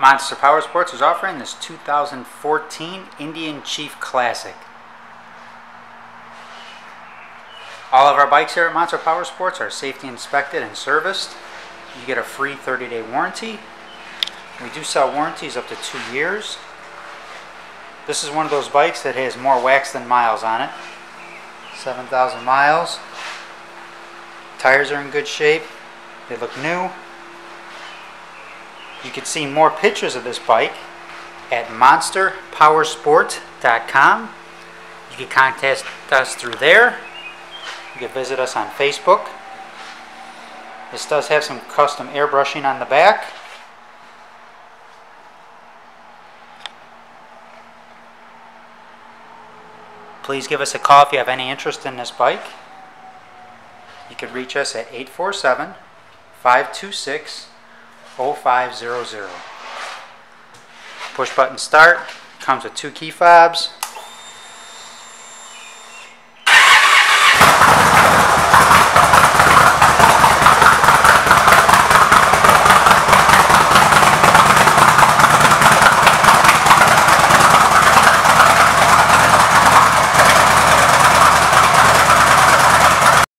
Monster Power Sports is offering this 2014 Indian Chief Classic. All of our bikes here at Monster Power Sports are safety inspected and serviced. You get a free 30-day warranty. We do sell warranties up to two years. This is one of those bikes that has more wax than miles on it. 7,000 miles. Tires are in good shape. They look new. You can see more pictures of this bike at monsterpowersport.com. You can contact us through there. You can visit us on Facebook. This does have some custom airbrushing on the back. Please give us a call if you have any interest in this bike. You can reach us at 847 526 0500. Push button start comes with two key fobs,